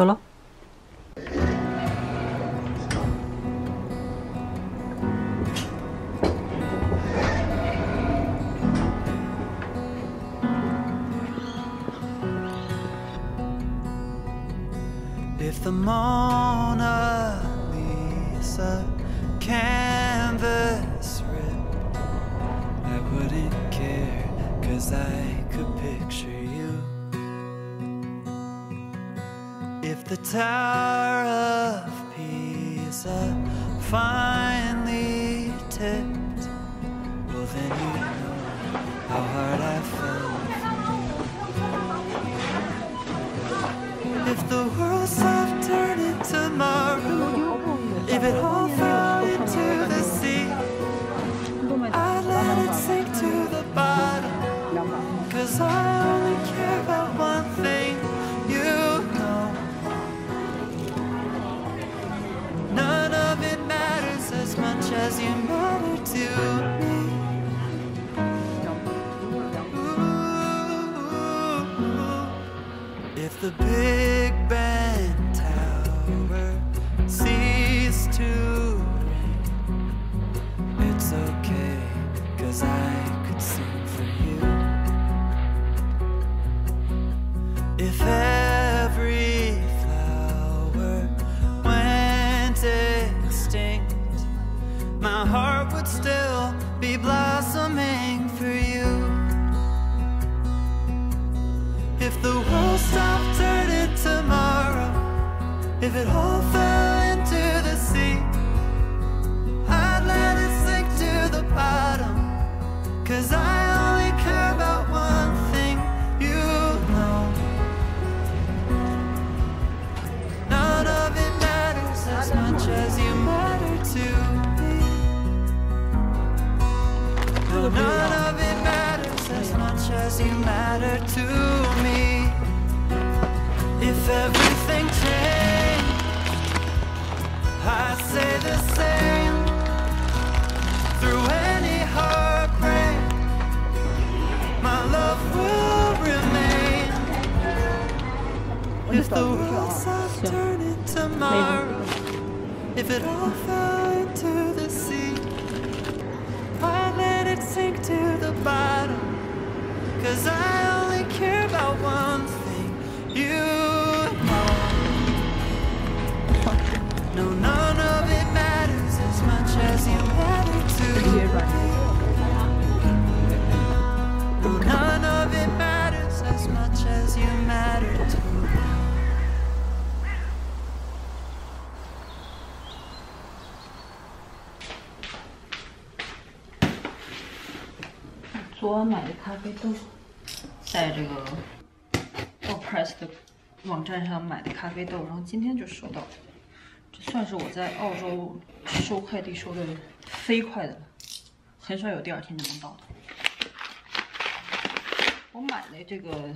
走了。Tower of Pisa the big if it all fell into the sea, I'd let it sink to the bottom. Cause I only care about one thing, you know. No, none of it matters as much as you matter to me. No, none of it matters as much as you matter to 昨晚买的咖啡豆，在这个 Opress 的网站上买的咖啡豆，然后今天就收到了。这算是我在澳洲收快递收的飞快的了，很少有第二天就能到的。我买了这个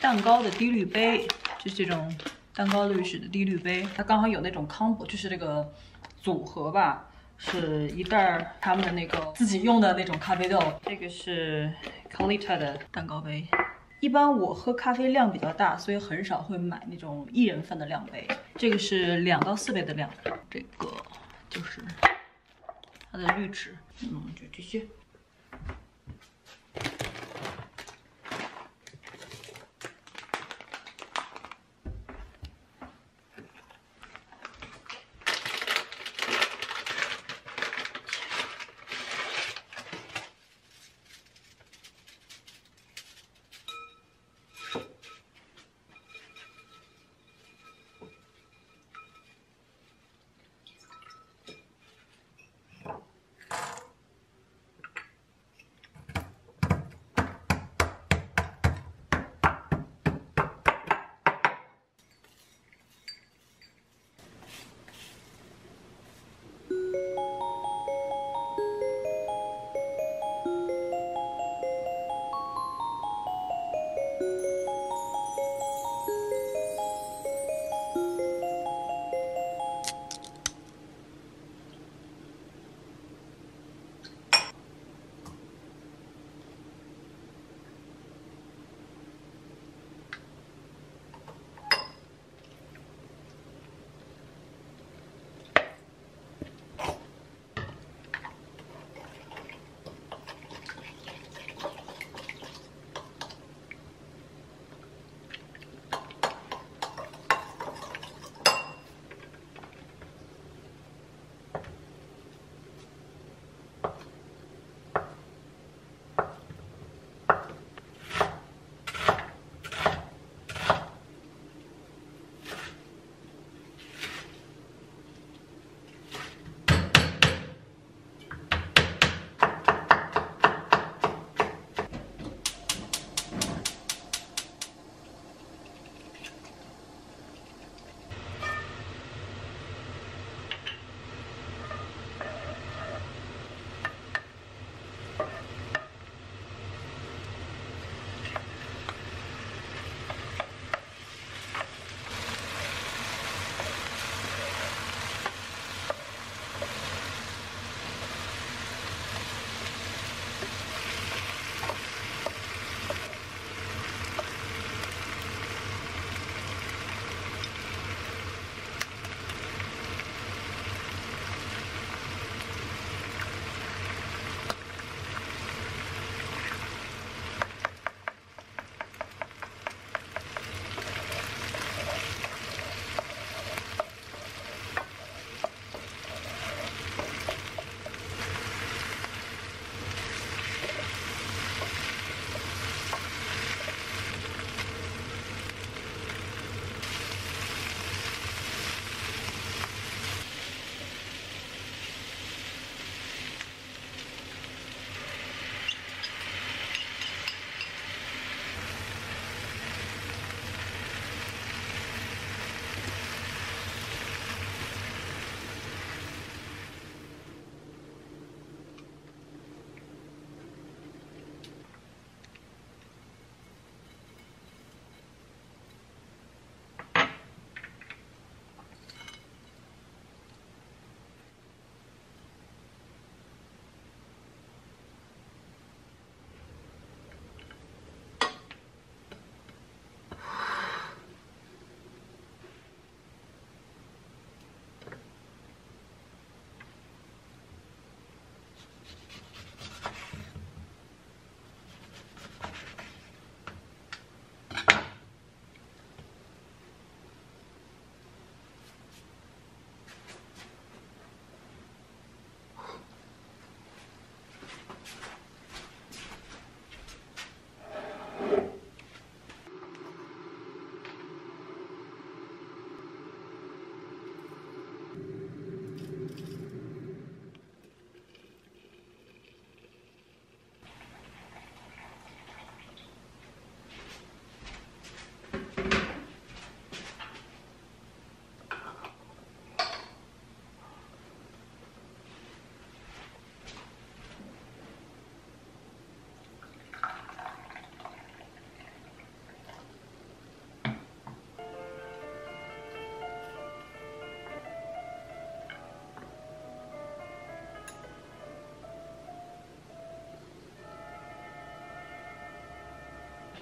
蛋糕的滴滤杯，就是这种蛋糕滤纸的滴滤杯，它刚好有那种 combo，就是这个组合吧，是一袋儿他们的那个自己用的那种咖啡豆。这个是 Calita 的蛋糕杯。一般我喝咖啡量比较大，所以很少会买那种一人份的量杯。这个是两到四杯的量，这个就是它的滤纸。嗯，就这些。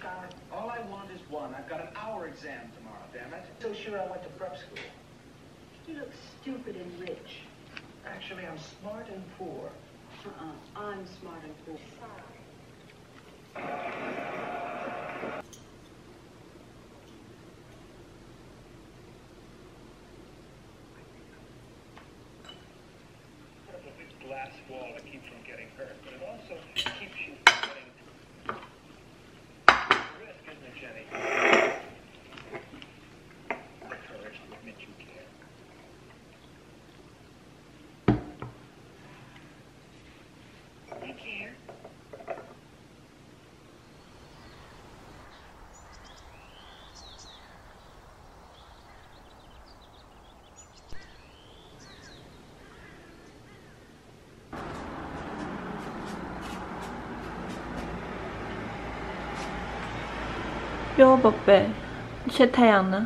Scott? All I want is one. I've got an hour exam tomorrow, damn it. So sure I went to prep school. You look stupid and rich. Actually, I'm smart and poor. Uh-uh. I'm smart and cool. Put up a big glass wall to keep from getting hurt, but it also keeps you from getting risk, isn't it, Jenny? 哟，宝贝，晒太阳呢？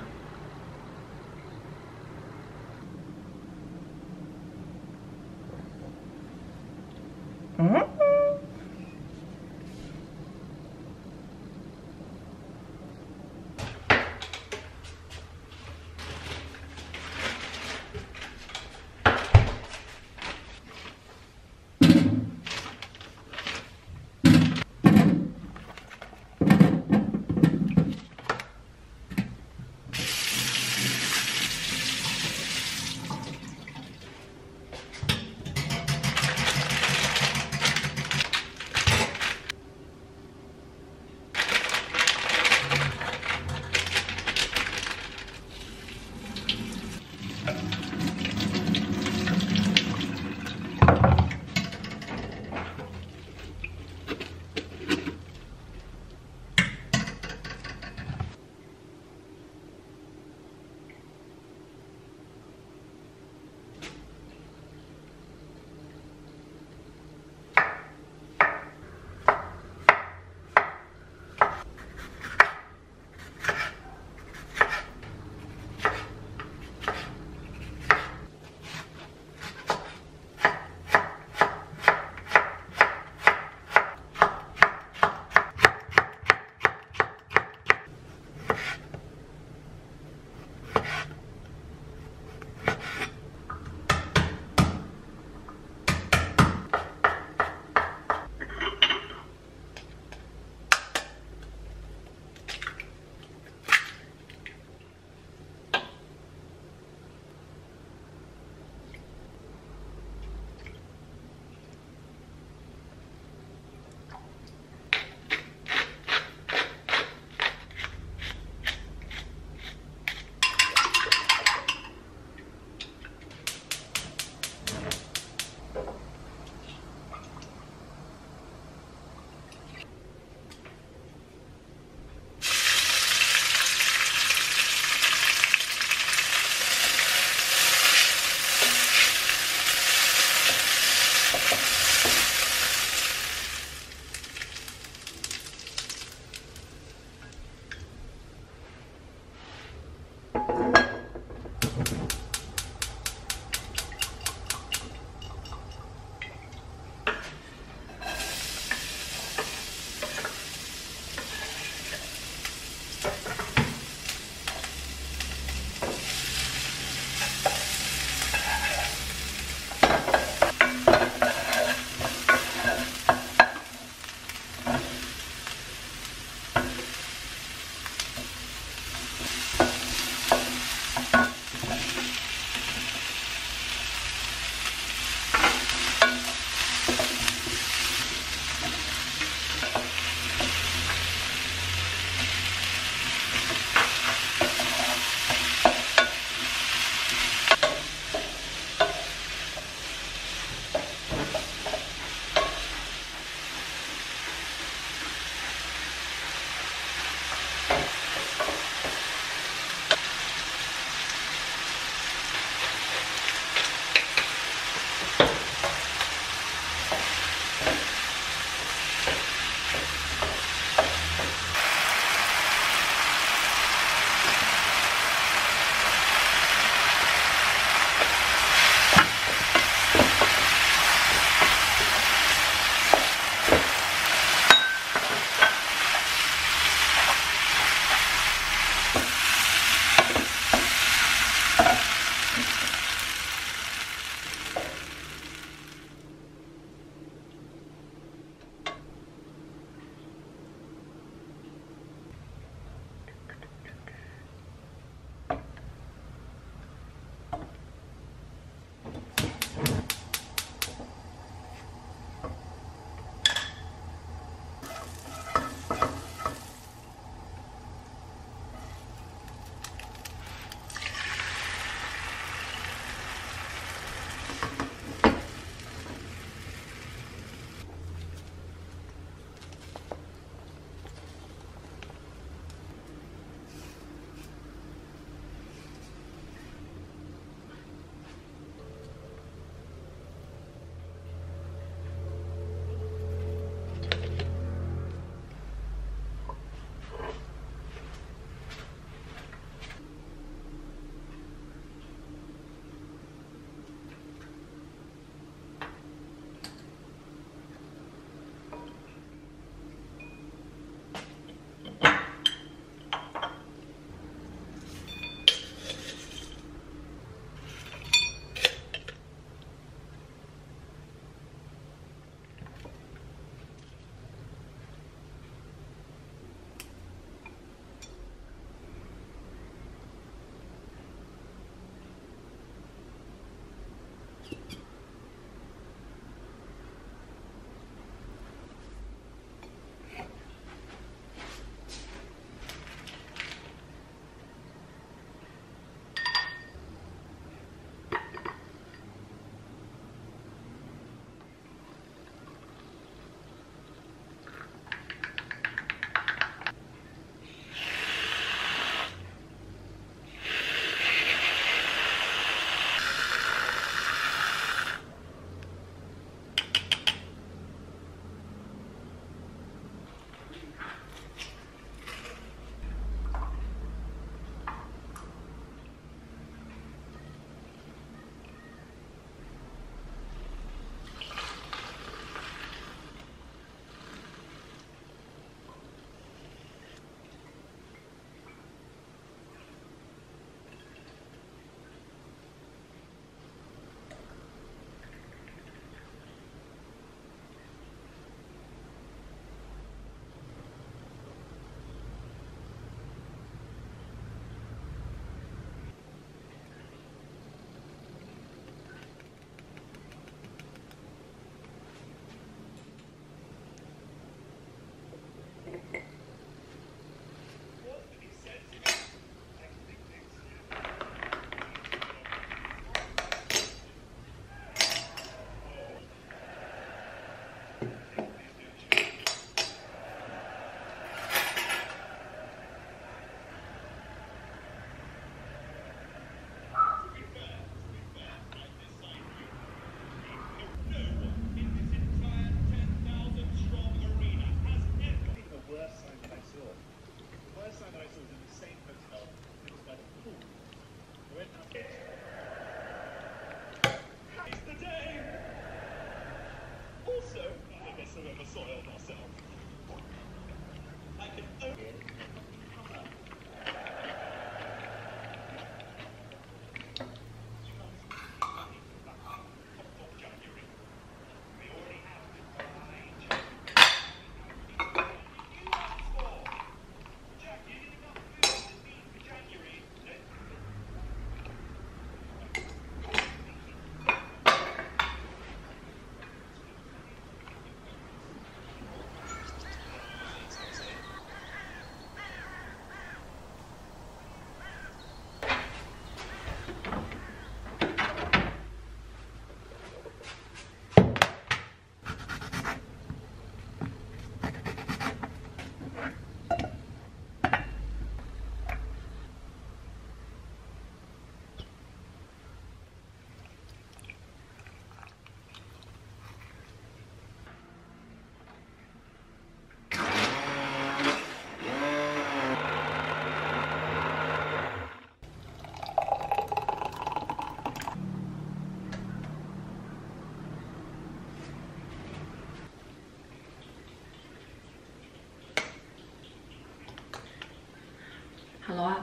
Hello 啊，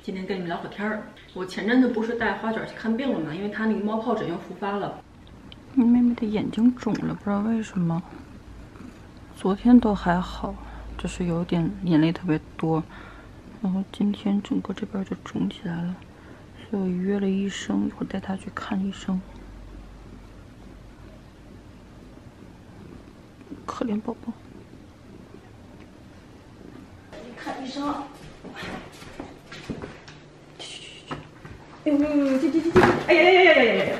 今天跟你们聊会天儿。我前阵子不是带花卷去看病了吗，因为他那个猫疱疹又复发了。你妹妹的眼睛肿了，不知道为什么。昨天都还好，就是有点眼泪特别多，然后今天整个这边就肿起来了，所以我约了医生，一会儿带她去看医生。可怜宝宝。看医生啊！去去去！呦呦呦呦！进进进进！哎呀呀呀呀呀呀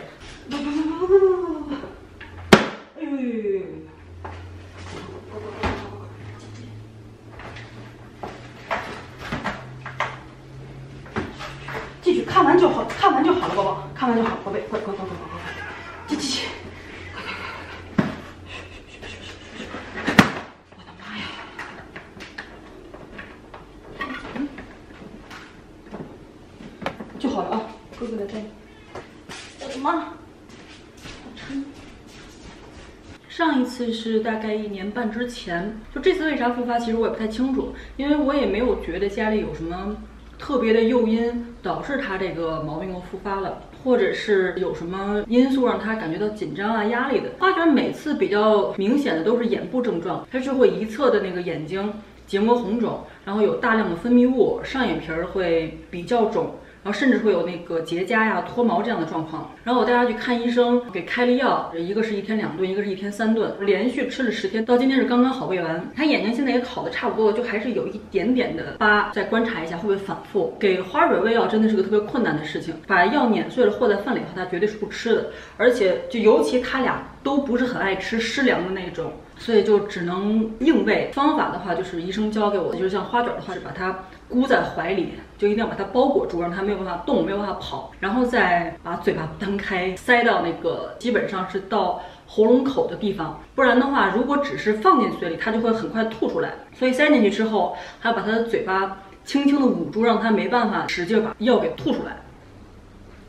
次是大概一年半之前，就这次为啥复发，其实我也不太清楚，因为我也没有觉得家里有什么特别的诱因导致他这个毛病又复发了，或者是有什么因素让他感觉到紧张啊、压力的。花卷每次比较明显的都是眼部症状，它是会一侧的那个眼睛结膜红肿，然后有大量的分泌物，上眼皮儿会比较肿。然后甚至会有那个结痂呀、脱毛这样的状况。然后我带他去看医生，给开了药，一个是一天两顿，一个是一天三顿，连续吃了十天，到今天是刚刚好喂完。他眼睛现在也好的差不多了，就还是有一点点的疤，再观察一下会不会反复。给花蕊喂药真的是个特别困难的事情，把药碾碎了和在饭里头，他绝对是不吃的，而且就尤其他俩都不是很爱吃湿粮的那种。所以就只能硬喂。方法的话，就是医生教给我的，就是像花卷的话，是把它箍在怀里，就一定要把它包裹住，让它没有办法动，没有办法跑，然后再把嘴巴张开，塞到那个基本上是到喉咙口的地方。不然的话，如果只是放进嘴里，它就会很快吐出来。所以塞进去之后，还要把它的嘴巴轻轻的捂住，让它没办法使劲把药给吐出来。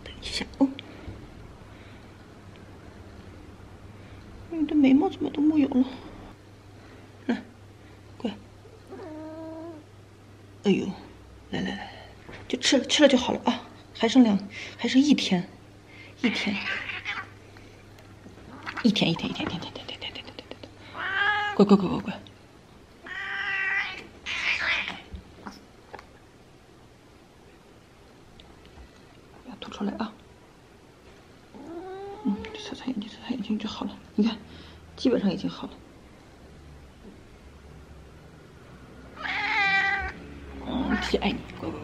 等一下哦。你的眉毛怎么都没有了？来，乖。哎呦，来来来，就吃了吃了就好了啊！还剩两，还剩一天，一天，一天一天一天一天一天一天一天一天一天，乖乖乖乖乖。吐出来啊！嗯，擦擦眼睛，擦擦眼睛就好了。你看，基本上已经好了。嗯，姐爱你，乖乖。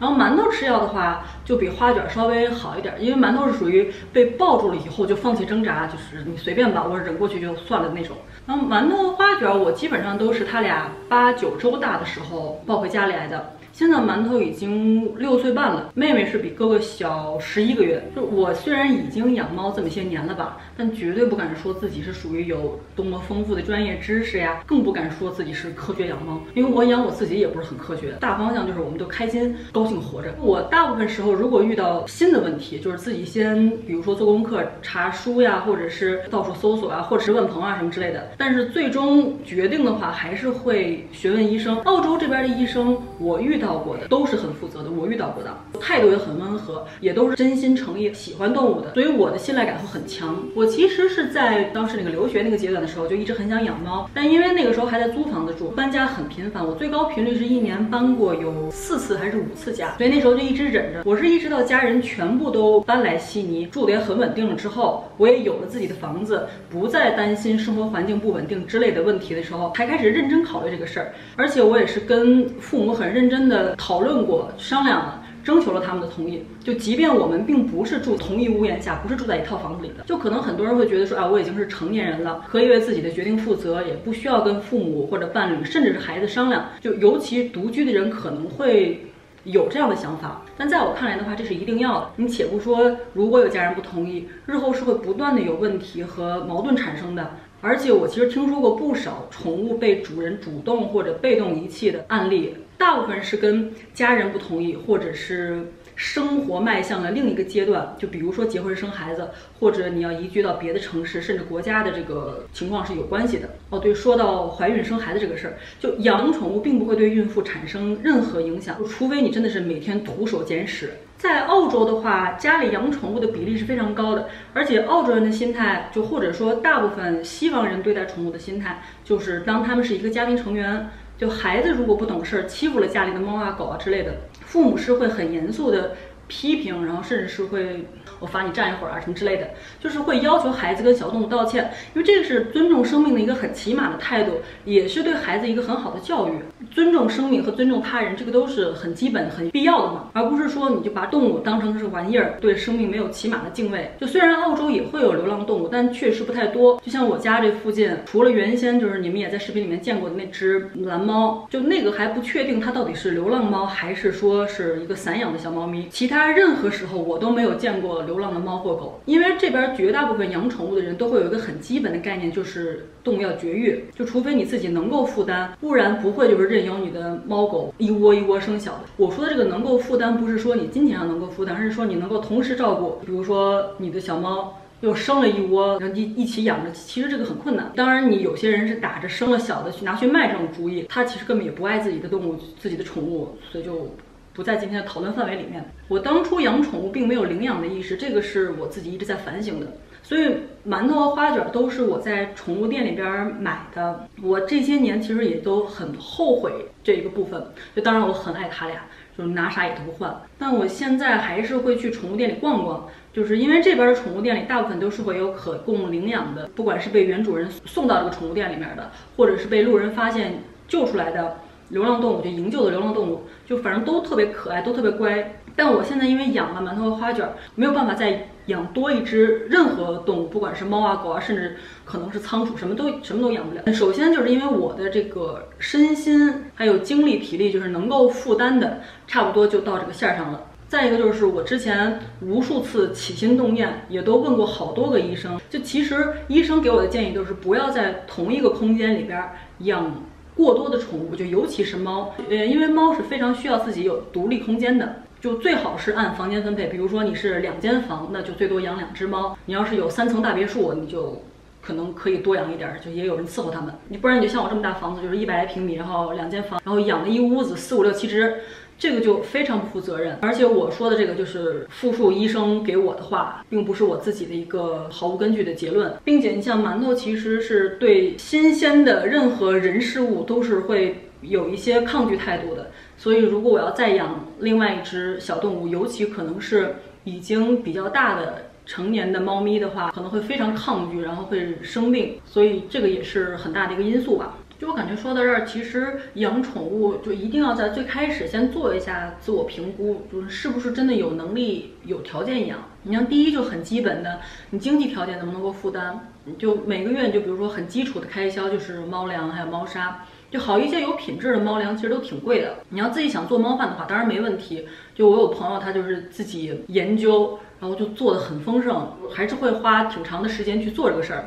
然后馒头吃药的话，就比花卷稍微好一点，因为馒头是属于被抱住了以后就放弃挣扎，就是你随便吧，我忍过去就算了那种。然后馒头、花卷我基本上都是他俩八九周大的时候抱回家里来的。现在馒头已经六岁半了，妹妹是比哥哥小十一个月。就我虽然已经养猫这么些年了吧，但绝对不敢说自己是属于有多么丰富的专业知识呀，更不敢说自己是科学养猫，因为我养我自己也不是很科学。大方向就是我们都开心高兴活着。我大部分时候如果遇到新的问题，就是自己先比如说做功课、查书呀，或者是到处搜索啊，或者是问朋友啊什么之类的。但是最终决定的话，还是会询问医生。澳洲这边的医生，我遇到过的都是很负责的，我遇到过的态度也很温和，也都是真心诚意喜欢动物的，所以我的信赖感会很强。我其实是在当时那个留学那个阶段的时候，就一直很想养猫，但因为那个时候还在租房子住，搬家很频繁，我最高频率是一年搬过有四次还是五次家，所以那时候就一直忍着。我是一直到家人全部都搬来悉尼，住的也很稳定了之后，我也有了自己的房子，不再担心生活环境不稳定之类的问题的时候，才开始认真考虑这个事儿。而且我也是跟父母很认真的的讨论过、商量了。征求了他们的同意，就即便我们并不是住同一屋檐下，不是住在一套房子里的，就可能很多人会觉得说啊，我已经是成年人了，可以为自己的决定负责，也不需要跟父母或者伴侣，甚至是孩子商量。就尤其独居的人可能会有这样的想法，但在我看来的话，这是一定要的。你且不说如果有家人不同意，日后是会不断的有问题和矛盾产生的。而且我其实听说过不少宠物被主人主动或者被动遗弃的案例，大部分是跟家人不同意或者是生活迈向了另一个阶段，就比如说结婚生孩子，或者你要移居到别的城市，甚至国家的这个情况是有关系的。哦，对，说到怀孕生孩子这个事儿，就养宠物并不会对孕妇产生任何影响，除非你真的是每天徒手捡屎。在澳洲的话，家里养宠物的比例是非常高的，而且澳洲人的心态，就或者说大部分西方人对待宠物的心态，就是当他们是一个家庭成员，就孩子如果不懂事儿，欺负了家里的猫啊狗啊之类的，父母是会很严肃的批评，然后甚至是会我罚你站一会儿啊什么之类的，就是会要求孩子跟小动物道歉，因为这个是尊重生命的一个很起码的态度，也是对孩子一个很好的教育。尊重生命和尊重他人，这个都是很基本、很必要的嘛，而不是说你就把动物当成是玩意儿，对生命没有起码的敬畏。就虽然澳洲也会有流浪动物，但确实不太多。就像我家这附近，除了原先就是你们也在视频里面见过的那只蓝猫，就那个还不确定它到底是流浪猫还是说是一个散养的小猫咪。其他任何时候我都没有见过流浪的猫或狗，因为这边绝大部分养宠物的人都会有一个很基本的概念，就是动物要绝育，就除非你自己能够负担，不然不会就是任由你的猫狗一窝一窝生小的。我说的这个能够负担，不是说你金钱上能够负担，而是说你能够同时照顾，比如说你的小猫。又生了一窝，然后一一起养着，其实这个很困难。当然，你有些人是打着生了小的去拿去卖这种主意，他其实根本也不爱自己的动物、自己的宠物，所以就不在今天的讨论范围里面。我当初养宠物并没有领养的意识，这个是我自己一直在反省的。所以馒头和花卷都是我在宠物店里边买的。我这些年其实也都很后悔这一个部分。就当然我很爱它俩，就拿啥也都不换。但我现在还是会去宠物店里逛逛，就是因为这边的宠物店里大部分都是会有可供领养的，不管是被原主人送到这个宠物店里面的，或者是被路人发现救出来的流浪动物，就营救的流浪动物，就反正都特别可爱，都特别乖。但我现在因为养了馒头和花卷，没有办法再养多一只任何动物，不管是猫啊狗啊，甚至可能是仓鼠，什么都什么都养不了。首先就是因为我的这个身心还有精力体力，就是能够负担的，差不多就到这个线上了。再一个就是我之前无数次起心动念，也都问过好多个医生，就其实医生给我的建议就是不要在同一个空间里边养过多的宠物，就尤其是猫，呃，因为猫是非常需要自己有独立空间的。就最好是按房间分配，比如说你是两间房，那就最多养两只猫；你要是有三层大别墅，你就可能可以多养一点，就也有人伺候它们。你不然你就像我这么大房子，就是一百来平米，然后两间房，然后养了一屋子四五六七只，这个就非常不负责任。而且我说的这个就是复述医生给我的话，并不是我自己的一个毫无根据的结论，并且你像馒头其实是对新鲜的任何人事物都是会有一些抗拒态度的。所以，如果我要再养另外一只小动物，尤其可能是已经比较大的成年的猫咪的话，可能会非常抗拒，然后会生病。所以这个也是很大的一个因素吧。就我感觉说到这儿，其实养宠物就一定要在最开始先做一下自我评估，就是是不是真的有能力、有条件养。你像第一就很基本的，你经济条件能不能够负担？就每个月就比如说很基础的开销就是猫粮还有猫砂。就好一些有品质的猫粮，其实都挺贵的。你要自己想做猫饭的话，当然没问题。就我有朋友，他就是自己研究，然后就做的很丰盛，还是会花挺长的时间去做这个事儿。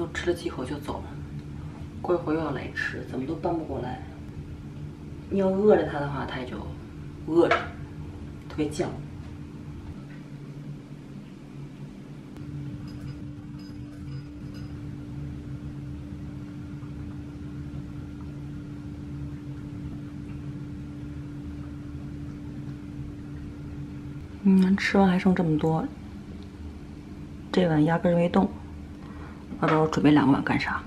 都吃了几口就走了，过一会儿又要来吃，怎么都搬不过来。你要饿着它的话，它也就饿着，特别犟。嗯，吃完还剩这么多，这碗压根儿没动。不知道我准备两个碗干啥。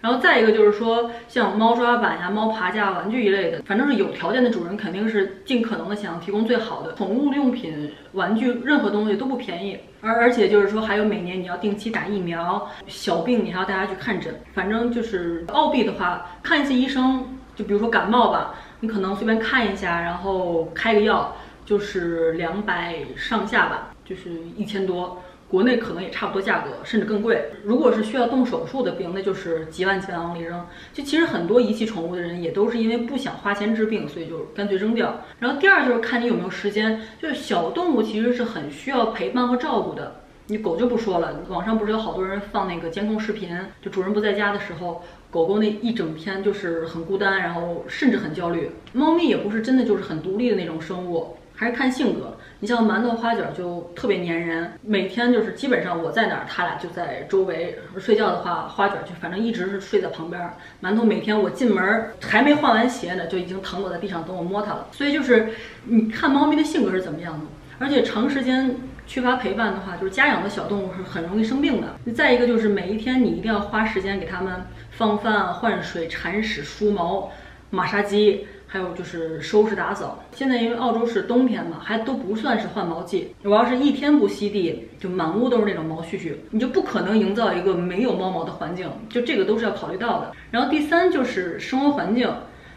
然后再一个就是说，像猫抓板呀、猫爬架玩具一类的，反正是有条件的主人肯定是尽可能的想要提供最好的宠物用品、玩具，任何东西都不便宜。而而且就是说，还有每年你要定期打疫苗，小病你还要带它去看诊。反正就是澳币的话，看一次医生就比如说感冒吧，你可能随便看一下，然后开个药，就是两百上下吧，就是一千多。国内可能也差不多价格，甚至更贵。如果是需要动手术的病，那就是几万几万往里扔。就其实很多遗弃宠物的人，也都是因为不想花钱治病，所以就干脆扔掉。然后第二就是看你有没有时间，就是小动物其实是很需要陪伴和照顾的。你狗就不说了，网上不是有好多人放那个监控视频，就主人不在家的时候，狗狗那一整天就是很孤单，然后甚至很焦虑。猫咪也不是真的就是很独立的那种生物。还是看性格，你像馒头花卷就特别粘人，每天就是基本上我在哪儿，它俩就在周围。睡觉的话，花卷就反正一直是睡在旁边。馒头每天我进门还没换完鞋呢，就已经躺倒在地上等我摸它了。所以就是你看猫咪的性格是怎么样的，而且长时间缺乏陪伴的话，就是家养的小动物是很容易生病的。再一个就是每一天你一定要花时间给它们放饭、换水、铲屎、梳毛、马杀鸡。还有就是收拾打扫。现在因为澳洲是冬天嘛，还都不算是换毛季。我要是一天不吸地，就满屋都是那种毛絮絮，你就不可能营造一个没有猫毛的环境。就这个都是要考虑到的。然后第三就是生活环境，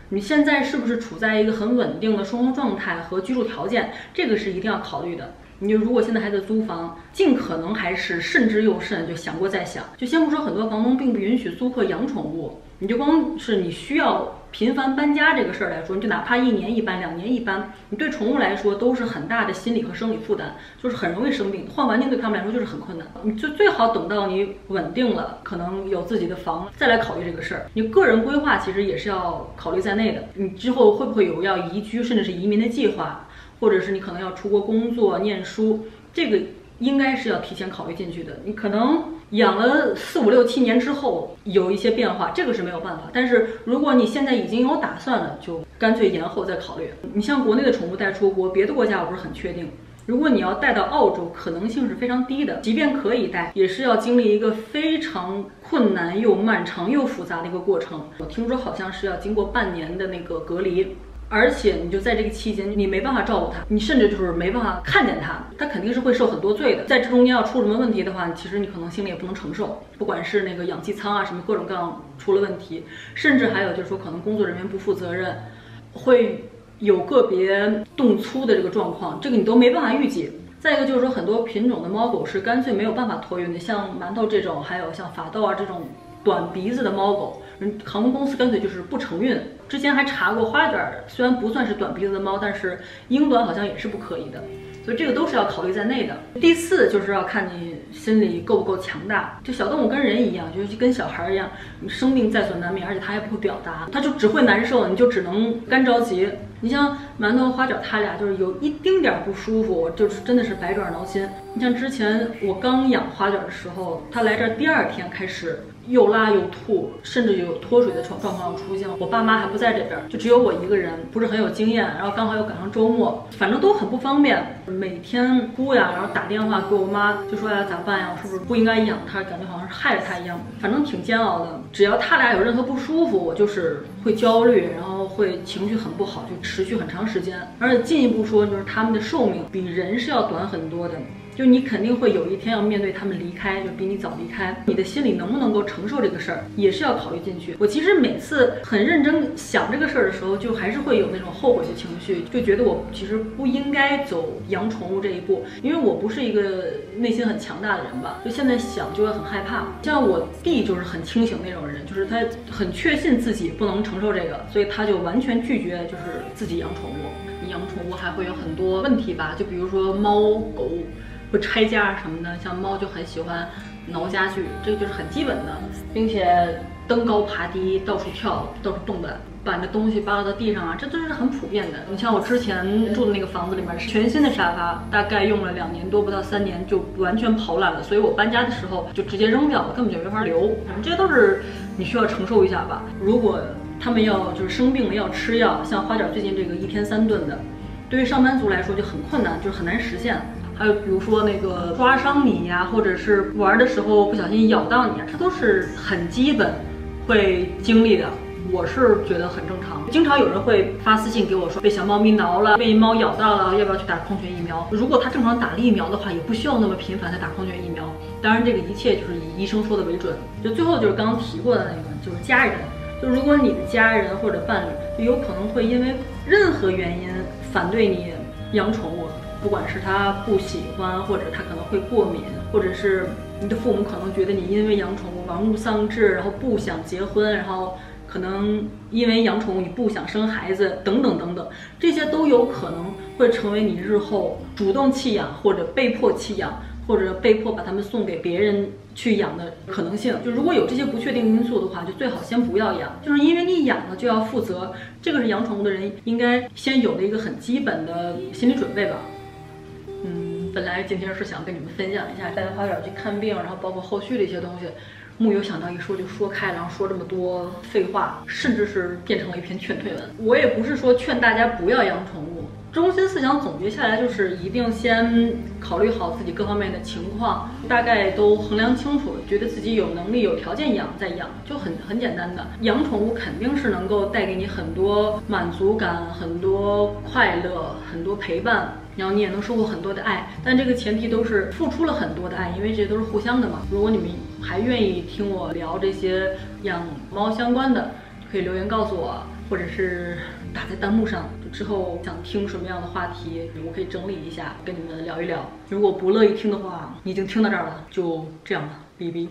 你现在是不是处在一个很稳定的生活状态和居住条件？这个是一定要考虑的。你就如果现在还在租房，尽可能还是慎之又慎，就想过再想。就先不说很多房东并不允许租客养宠物，你就光是你需要频繁搬家这个事儿来说，你就哪怕一年一搬、两年一搬，你对宠物来说都是很大的心理和生理负担，就是很容易生病。换环境对他们来说就是很困难。你就最好等到你稳定了，可能有自己的房，再来考虑这个事儿。你个人规划其实也是要考虑在内的。你之后会不会有要移居，甚至是移民的计划？或者是你可能要出国工作、念书，这个应该是要提前考虑进去的。你可能养了四五六七年之后有一些变化，这个是没有办法。但是如果你现在已经有打算了，就干脆延后再考虑。你像国内的宠物带出国，别的国家我不是很确定。如果你要带到澳洲，可能性是非常低的。即便可以带，也是要经历一个非常困难又漫长又复杂的一个过程。我听说好像是要经过半年的那个隔离。而且你就在这个期间，你没办法照顾它，你甚至就是没办法看见它，它肯定是会受很多罪的。在这中间要出什么问题的话，其实你可能心里也不能承受。不管是那个氧气舱啊什么各种各样出了问题，甚至还有就是说可能工作人员不负责任，会有个别动粗的这个状况，这个你都没办法预计。再一个就是说很多品种的猫狗是干脆没有办法托运的，像馒头这种，还有像法斗啊这种。短鼻子的猫狗，人航空公司干脆就是不承运。之前还查过花卷，虽然不算是短鼻子的猫，但是英短好像也是不可以的。所以这个都是要考虑在内的。第四就是要看你心里够不够强大。就小动物跟人一样，就是跟小孩一样，你生病在所难免，而且它也不会表达，它就只会难受，你就只能干着急。你像馒头花卷，它俩就是有一丁点不舒服，就是真的是百爪挠心。你像之前我刚养花卷的时候，它来这第二天开始。又拉又吐，甚至有脱水的状状况出现。我爸妈还不在这边，就只有我一个人，不是很有经验。然后刚好又赶上周末，反正都很不方便。每天哭呀，然后打电话给我妈，就说呀咋办呀？我是不是不应该养它？感觉好像是害了它一样，反正挺煎熬的。只要他俩有任何不舒服，我就是会焦虑，然后会情绪很不好，就持续很长时间。而且进一步说，就是他们的寿命比人是要短很多的。就你肯定会有一天要面对他们离开，就比你早离开，你的心里能不能够承受这个事儿，也是要考虑进去。我其实每次很认真想这个事儿的时候，就还是会有那种后悔的情绪，就觉得我其实不应该走养宠物这一步，因为我不是一个内心很强大的人吧。就现在想就会很害怕。像我弟就是很清醒那种人，就是他很确信自己不能承受这个，所以他就完全拒绝就是自己养宠物。你养宠物还会有很多问题吧？就比如说猫狗。会拆家什么的，像猫就很喜欢挠家具，这个就是很基本的，并且登高爬低、到处跳、到处动的，把那东西扒拉到地上啊，这都是很普遍的。你像我之前住的那个房子里面全新的沙发，大概用了两年多，不到三年就完全跑烂了，所以我搬家的时候就直接扔掉了，根本就没法留。这些都是你需要承受一下吧。如果他们要就是生病了要吃药，像花卷最近这个一天三顿的，对于上班族来说就很困难，就是很难实现。还有比如说那个抓伤你呀，或者是玩的时候不小心咬到你啊，这都是很基本会经历的。我是觉得很正常。经常有人会发私信给我说，被小猫咪挠了，被猫咬到了，要不要去打狂犬疫苗？如果他正常打了疫苗的话，也不需要那么频繁的打狂犬疫苗。当然，这个一切就是以医生说的为准。就最后就是刚刚提过的那个，就是家人。就如果你的家人或者伴侣，就有可能会因为任何原因反对你养宠物，不管是他不喜欢，或者他可能会过敏，或者是你的父母可能觉得你因为养宠物玩物丧志，然后不想结婚，然后可能因为养宠物你不想生孩子，等等等等，这些都有可能会成为你日后主动弃养或者被迫弃养。或者被迫把它们送给别人去养的可能性，就如果有这些不确定因素的话，就最好先不要养。就是因为你养了就要负责，这个是养宠物的人应该先有的一个很基本的心理准备吧。本来今天是想跟你们分享一下带花鸟去看病，然后包括后续的一些东西，木有想到一说就说开了，然后说这么多废话，甚至是变成了一篇劝退文。我也不是说劝大家不要养宠物。中心思想总结下来就是一定先考虑好自己各方面的情况，大概都衡量清楚，觉得自己有能力、有条件养再养，就很很简单的。养宠物肯定是能够带给你很多满足感、很多快乐、很多陪伴，然后你也能收获很多的爱。但这个前提都是付出了很多的爱，因为这些都是互相的嘛。如果你们还愿意听我聊这些养猫相关的，可以留言告诉我，或者是。打在弹幕上，之后想听什么样的话题，我可以整理一下跟你们聊一聊。如果不乐意听的话，你已经听到这儿了，就这样了，哔哔。